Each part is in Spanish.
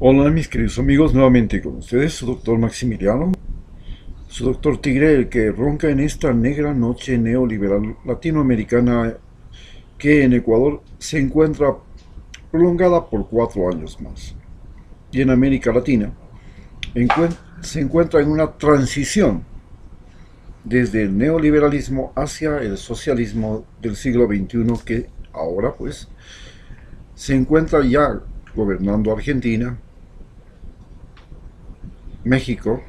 Hola mis queridos amigos, nuevamente con ustedes, su doctor Maximiliano, su doctor Tigre, el que ronca en esta negra noche neoliberal latinoamericana que en Ecuador se encuentra prolongada por cuatro años más. Y en América Latina se encuentra en una transición desde el neoliberalismo hacia el socialismo del siglo XXI que ahora pues se encuentra ya gobernando Argentina, México,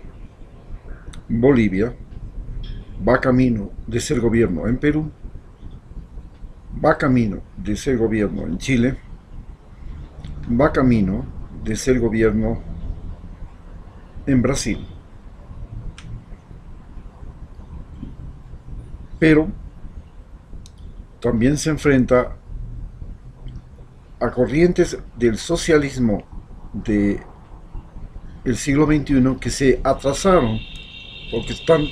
Bolivia, va camino de ser gobierno en Perú, va camino de ser gobierno en Chile, va camino de ser gobierno en Brasil. Pero también se enfrenta a corrientes del socialismo de el siglo XXI que se atrasaron porque están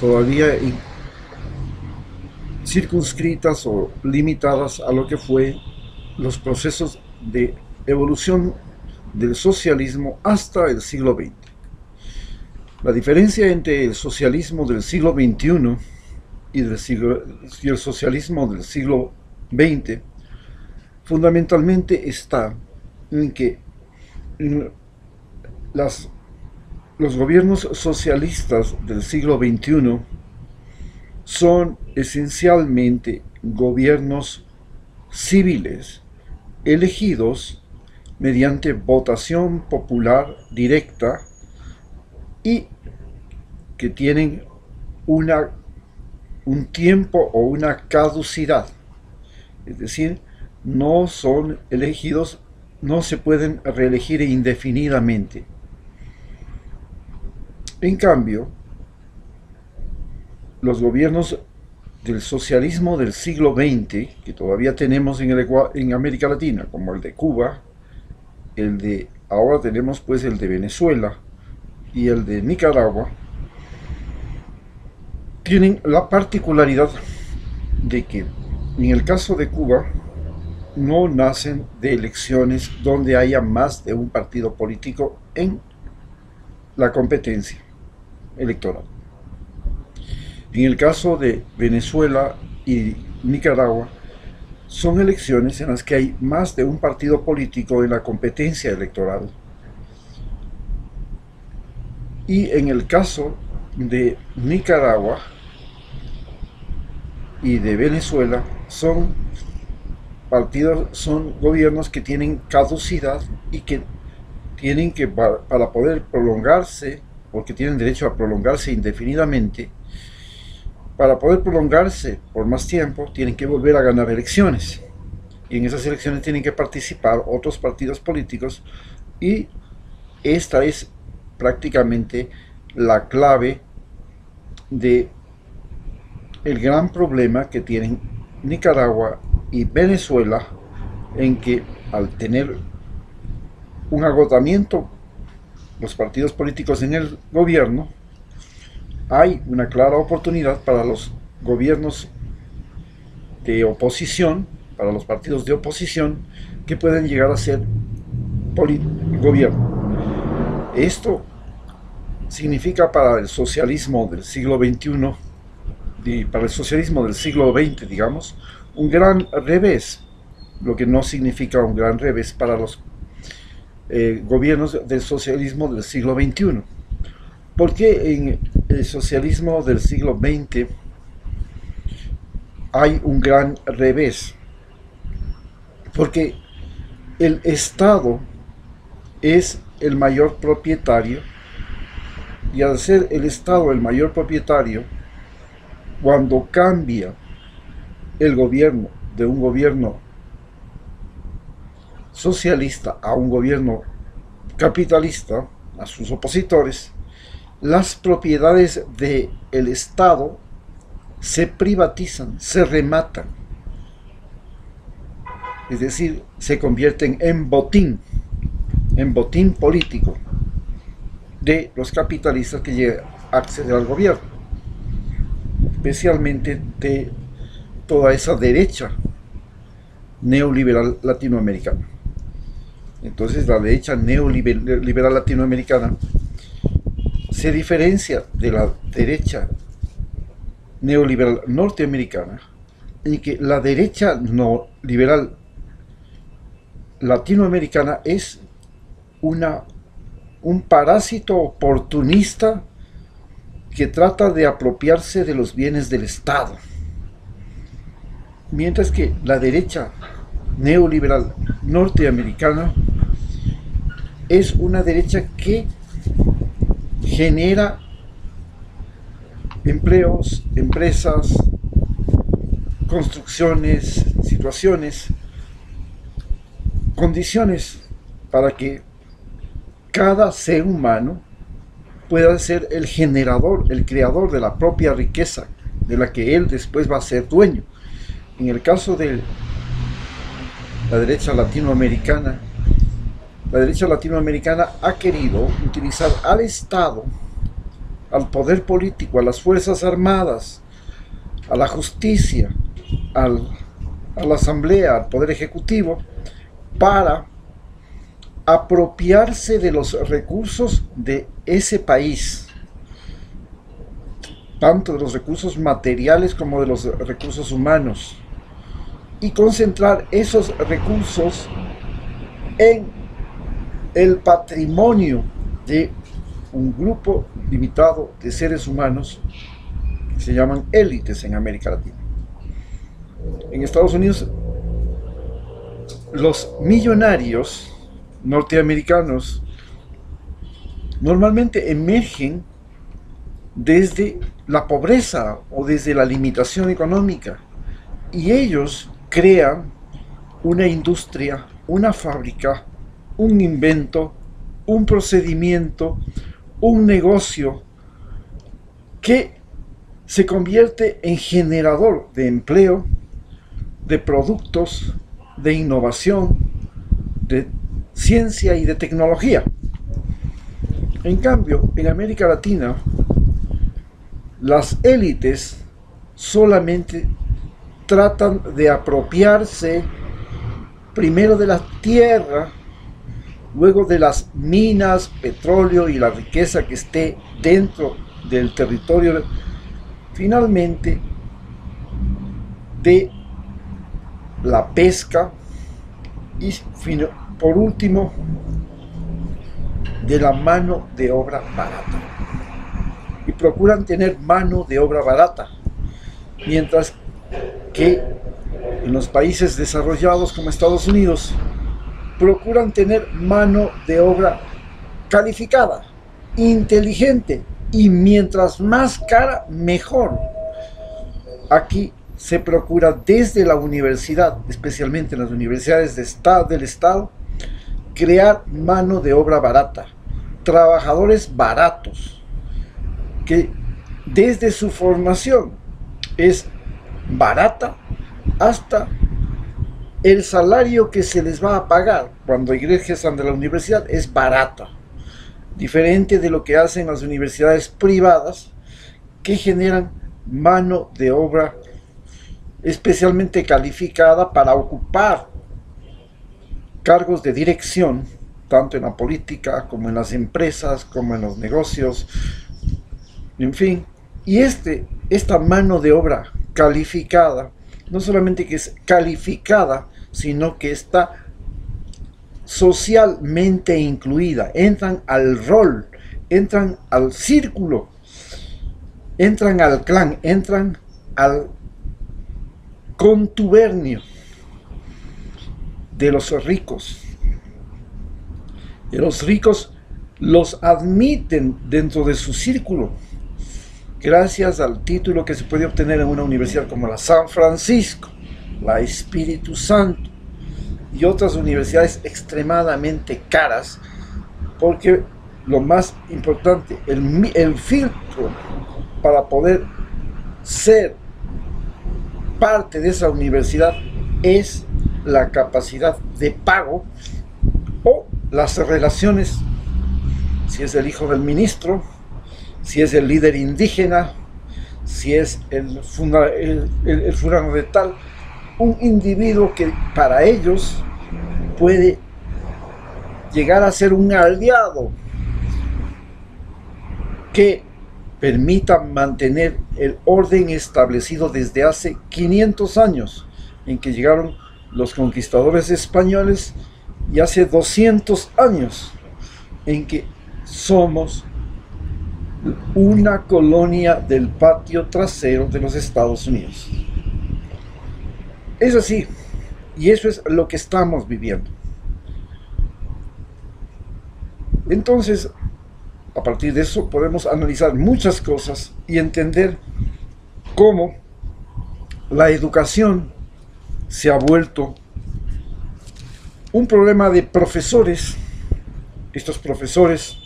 todavía circunscritas o limitadas a lo que fue los procesos de evolución del socialismo hasta el siglo XX. La diferencia entre el socialismo del siglo XXI y, el socialismo del siglo XX fundamentalmente está en que los gobiernos socialistas del siglo XXI son esencialmente gobiernos civiles elegidos mediante votación popular directa y que tienen una, un tiempo o una caducidad. Es decir, no son elegidos, no se pueden reelegir indefinidamente. En cambio, los gobiernos del socialismo del siglo XX, que todavía tenemos en, América Latina, como el de Cuba, el de ahora tenemos pues el de Venezuela y el de Nicaragua, tienen la particularidad de que en el caso de Cuba no nacen de elecciones donde haya más de un partido político en la competencia electoral. En el caso de Venezuela y Nicaragua, son elecciones en las que hay más de un partido político en la competencia electoral. Y en el caso de Nicaragua y de Venezuela, son partidos, son gobiernos que tienen caducidad y que tienen que, para poder prolongarse porque tienen derecho a prolongarse indefinidamente, para poder prolongarse por más tiempo, tienen que volver a ganar elecciones. Y en esas elecciones tienen que participar otros partidos políticos y esta es prácticamente la clave de el gran problema que tienen Nicaragua y Venezuela en que al tener un agotamiento los partidos políticos en el gobierno, hay una clara oportunidad para los gobiernos de oposición, para los partidos de oposición, que pueden llegar a ser gobierno. Esto significa para el socialismo del siglo XXI y para el socialismo del siglo XX, digamos, un gran revés, lo que no significa un gran revés para los eh, gobiernos del socialismo del siglo XXI. Porque en el socialismo del siglo XX hay un gran revés? Porque el Estado es el mayor propietario y al ser el Estado el mayor propietario, cuando cambia el gobierno de un gobierno socialista a un gobierno capitalista, a sus opositores, las propiedades del el Estado se privatizan, se rematan. Es decir, se convierten en botín, en botín político de los capitalistas que llegan a acceder al gobierno, especialmente de toda esa derecha neoliberal latinoamericana. Entonces la derecha neoliberal latinoamericana, se diferencia de la derecha neoliberal norteamericana en que la derecha no liberal latinoamericana es una, un parásito oportunista que trata de apropiarse de los bienes del Estado. Mientras que la derecha neoliberal norteamericana es una derecha que genera empleos, empresas, construcciones, situaciones, condiciones para que cada ser humano pueda ser el generador, el creador de la propia riqueza de la que él después va a ser dueño. En el caso de la derecha latinoamericana, la derecha latinoamericana ha querido utilizar al Estado, al poder político, a las Fuerzas Armadas, a la justicia, al, a la Asamblea, al Poder Ejecutivo, para apropiarse de los recursos de ese país, tanto de los recursos materiales como de los recursos humanos, y concentrar esos recursos en el patrimonio de un grupo limitado de seres humanos que se llaman élites en América Latina. En Estados Unidos, los millonarios norteamericanos normalmente emergen desde la pobreza o desde la limitación económica y ellos crean una industria, una fábrica, un invento, un procedimiento, un negocio que se convierte en generador de empleo, de productos, de innovación, de ciencia y de tecnología. En cambio, en América Latina, las élites solamente tratan de apropiarse primero de la tierra, luego de las minas, petróleo y la riqueza que esté dentro del territorio, finalmente de la pesca y por último de la mano de obra barata. Y procuran tener mano de obra barata, mientras que en los países desarrollados como Estados Unidos procuran tener mano de obra calificada, inteligente y mientras más cara, mejor. Aquí se procura desde la universidad, especialmente en las universidades de estado, del Estado, crear mano de obra barata, trabajadores baratos, que desde su formación es barata hasta el salario que se les va a pagar cuando ingresan de la universidad es barata, diferente de lo que hacen las universidades privadas que generan mano de obra especialmente calificada para ocupar cargos de dirección, tanto en la política como en las empresas, como en los negocios, en fin. Y este, esta mano de obra calificada, no solamente que es calificada, sino que está socialmente incluida, entran al rol, entran al círculo, entran al clan, entran al contubernio de los ricos. Y los ricos los admiten dentro de su círculo gracias al título que se puede obtener en una universidad como la San Francisco, la Espíritu Santo y otras universidades extremadamente caras, porque lo más importante, el, el filtro para poder ser parte de esa universidad es la capacidad de pago o las relaciones, si es el hijo del ministro, si es el líder indígena, si es el, el, el, de tal, un individuo que para ellos puede llegar a ser un aliado que permita mantener el orden establecido desde hace 500 años en que llegaron los conquistadores españoles y hace 200 años en que somos una colonia del patio trasero de los Estados Unidos. Es así, y eso es lo que estamos viviendo. Entonces, a partir de eso podemos analizar muchas cosas y entender cómo la educación se ha vuelto un problema de profesores. Estos profesores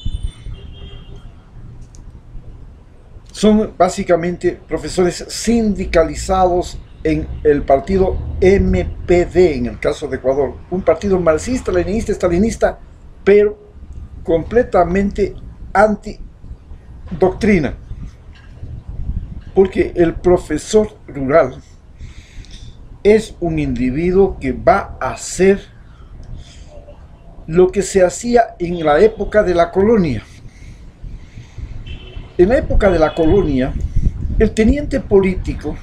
son básicamente profesores sindicalizados en el partido MPD, en el caso de Ecuador, un partido marxista, leninista, estalinista, pero completamente anti-doctrina. Porque el profesor rural es un individuo que va a hacer lo que se hacía en la época de la colonia. En la época de la colonia, el teniente político,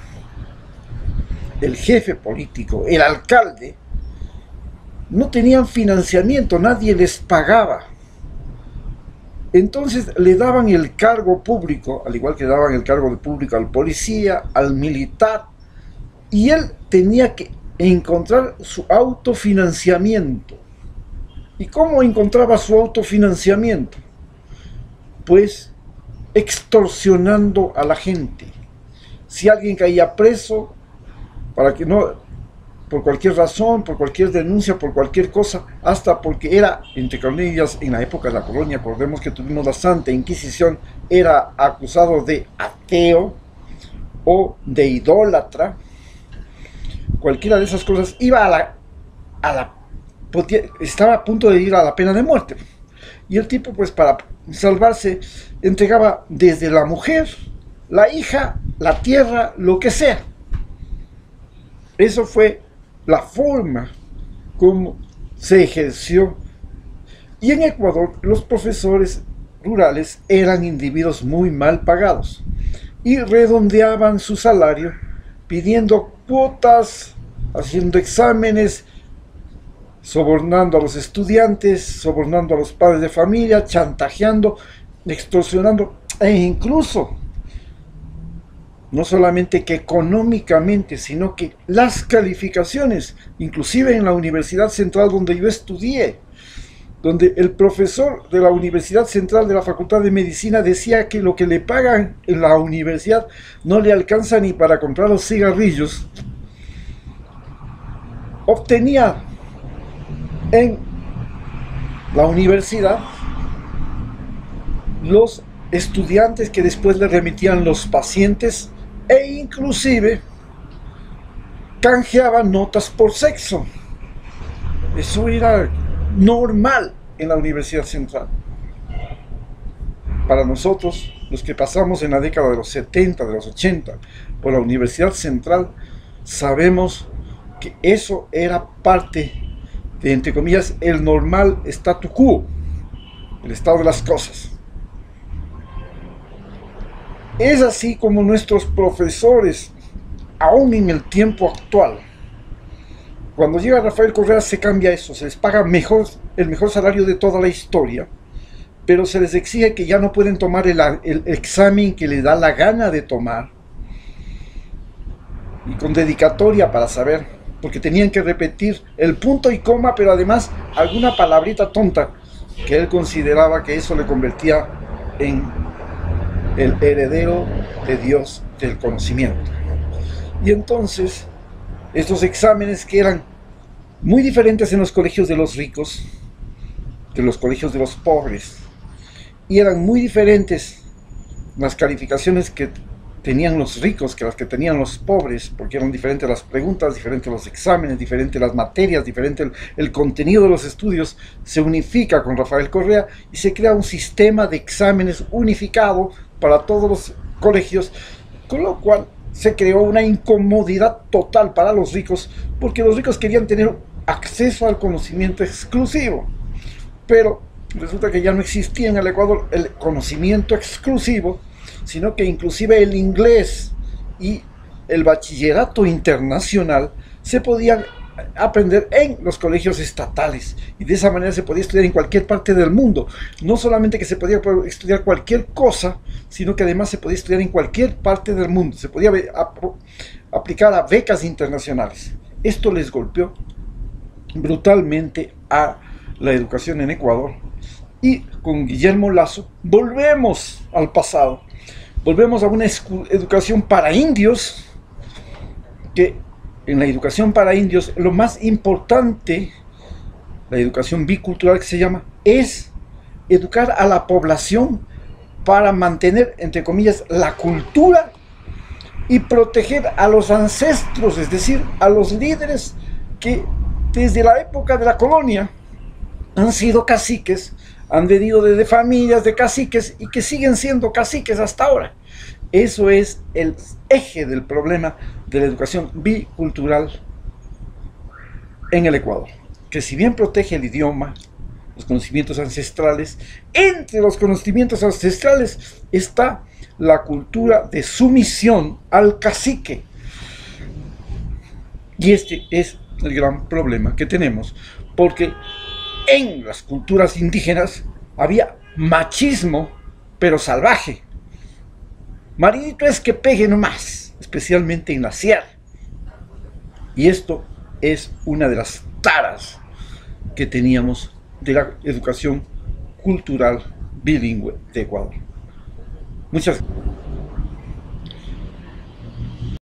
el jefe político, el alcalde, no tenían financiamiento, nadie les pagaba. Entonces le daban el cargo público, al igual que daban el cargo de público al policía, al militar, y él tenía que encontrar su autofinanciamiento. ¿Y cómo encontraba su autofinanciamiento? Pues extorsionando a la gente. Si alguien caía preso, para que no, por cualquier razón, por cualquier denuncia, por cualquier cosa, hasta porque era, entre comillas, en la época de la colonia, acordemos que tuvimos la Santa Inquisición, era acusado de ateo o de idólatra, cualquiera de esas cosas, iba a la, a la, estaba a punto de ir a la pena de muerte. Y el tipo, pues para salvarse, entregaba desde la mujer, la hija, la tierra, lo que sea. Eso fue la forma como se ejerció. Y en Ecuador los profesores rurales eran individuos muy mal pagados y redondeaban su salario pidiendo cuotas, haciendo exámenes, sobornando a los estudiantes, sobornando a los padres de familia, chantajeando, extorsionando e incluso no solamente que económicamente, sino que las calificaciones, inclusive en la Universidad Central donde yo estudié, donde el profesor de la Universidad Central de la Facultad de Medicina decía que lo que le pagan en la universidad no le alcanza ni para comprar los cigarrillos, obtenía en la universidad los estudiantes que después le remitían los pacientes e inclusive canjeaban notas por sexo. Eso era normal en la Universidad Central. Para nosotros, los que pasamos en la década de los 70, de los 80, por la Universidad Central, sabemos que eso era parte entre comillas, el normal statu quo, el estado de las cosas. Es así como nuestros profesores, aún en el tiempo actual, cuando llega Rafael Correa se cambia eso, se les paga mejor, el mejor salario de toda la historia, pero se les exige que ya no pueden tomar el, el examen que les da la gana de tomar, y con dedicatoria para saber, porque tenían que repetir el punto y coma, pero además alguna palabrita tonta que él consideraba que eso le convertía en el heredero de Dios del conocimiento. Y entonces, estos exámenes que eran muy diferentes en los colegios de los ricos, de los colegios de los pobres, y eran muy diferentes las calificaciones que tenían los ricos que las que tenían los pobres, porque eran diferentes las preguntas, diferentes los exámenes, diferentes las materias, diferente el, el, contenido de los estudios, se unifica con Rafael Correa y se crea un sistema de exámenes unificado para todos los colegios, con lo cual se creó una incomodidad total para los ricos, porque los ricos querían tener acceso al conocimiento exclusivo. pero resulta que ya no existía en el Ecuador el conocimiento exclusivo, sino que inclusive el inglés y el bachillerato internacional se podían aprender en los colegios estatales y de esa manera se podía estudiar en cualquier parte del mundo. No solamente que se podía estudiar cualquier cosa, sino que además se podía estudiar en cualquier parte del mundo. Se podía aplicar a becas internacionales. Esto les golpeó brutalmente a la educación en Ecuador. Y con Guillermo Lazo volvemos al pasado. Volvemos a una educación para indios que en la educación para indios, lo más importante, la educación bicultural que se llama, es educar a la población para mantener, entre comillas, la cultura y proteger a los ancestros, es decir, a los líderes que desde la época de la colonia han sido caciques, han venido desde familias de caciques y que siguen siendo caciques hasta ahora. Eso es el eje del problema de la educación bicultural en el Ecuador, que si bien protege el idioma, los conocimientos ancestrales, entre los conocimientos ancestrales está la cultura de sumisión al cacique. Y este es el gran problema que tenemos, porque en las culturas indígenas había machismo, pero salvaje. Maridito es que pegue nomás, especialmente en la sierra. Y esto es una de las taras que teníamos de la educación cultural bilingüe de Ecuador. Muchas gracias.